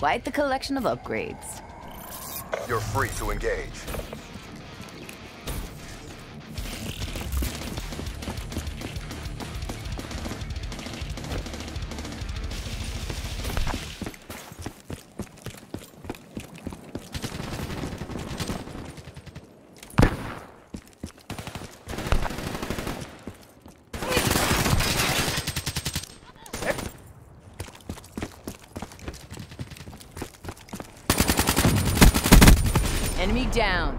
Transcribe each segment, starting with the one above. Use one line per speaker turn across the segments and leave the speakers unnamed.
Quite the collection of upgrades.
You're free to engage.
Down.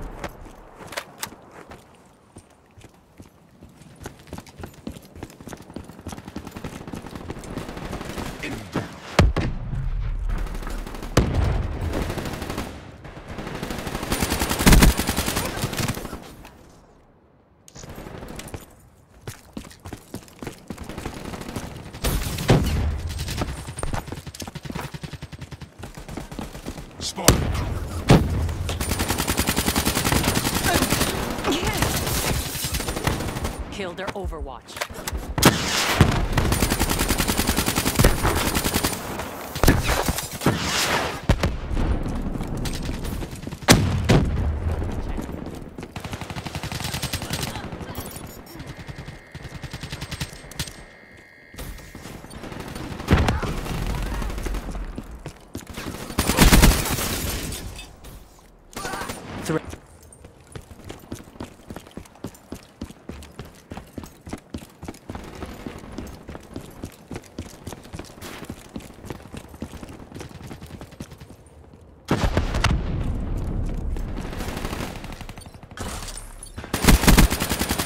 Kill their Overwatch.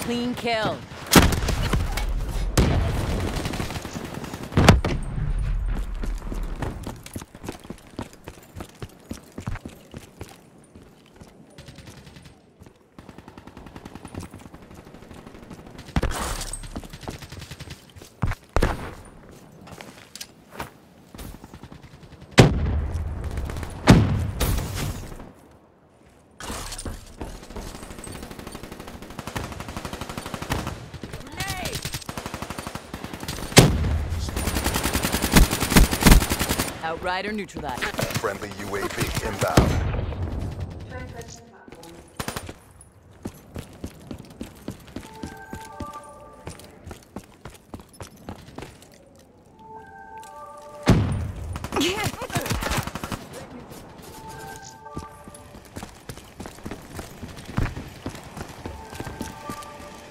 Clean kill. Outrider neutralized.
Friendly UAV inbound.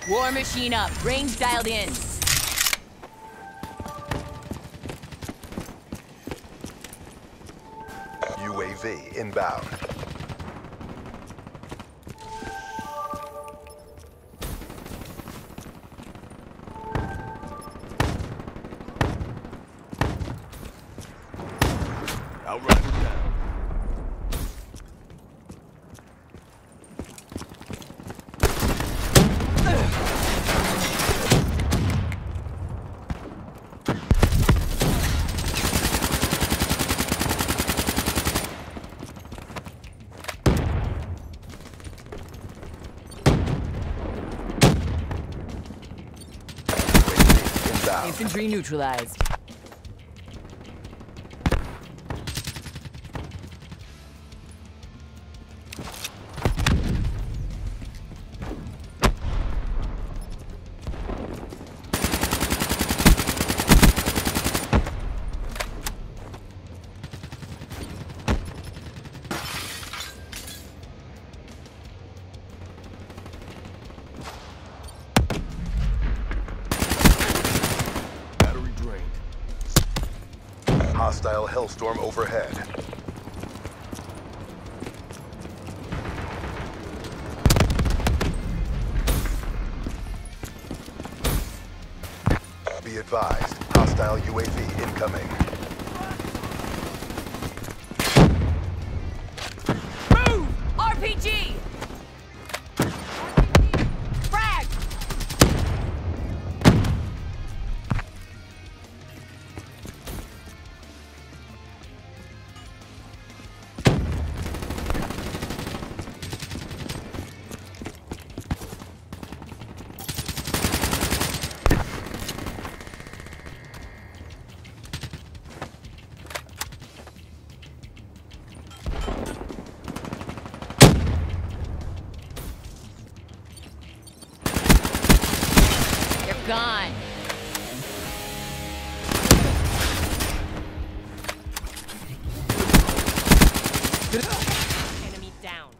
War machine up. Range dialed in.
Inbound.
Infantry neutralized.
Hostile Hellstorm overhead. Be advised, hostile UAV incoming.
Gone.
Enemy down.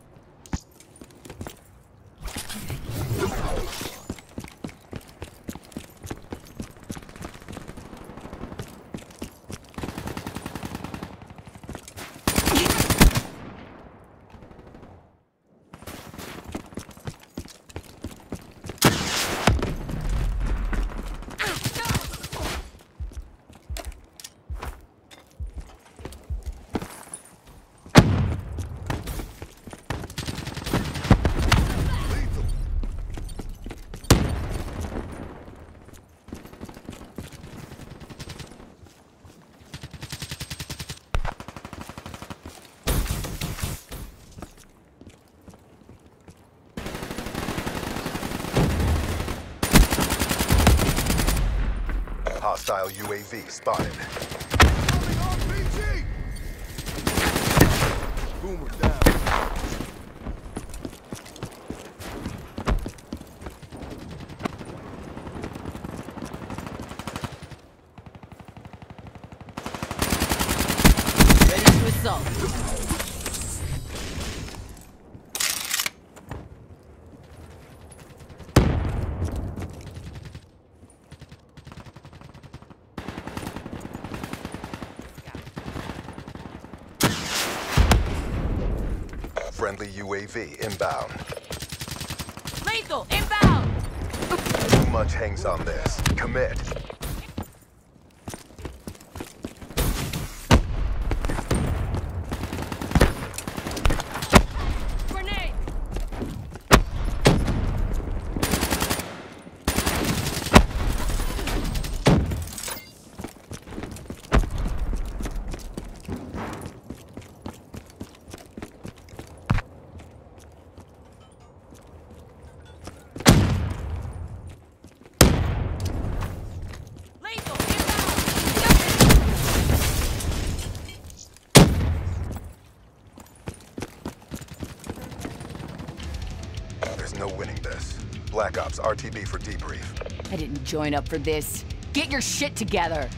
Lethal.
Hostile UAV spotted.
Boomer down.
Ready to assault.
Friendly UAV inbound.
Lethal, inbound!
Too much hangs on this. Commit.
Grenade! Lethal, inbound!
No winning this. Black Ops RTB for debrief.
I didn't join up for this. Get your shit together.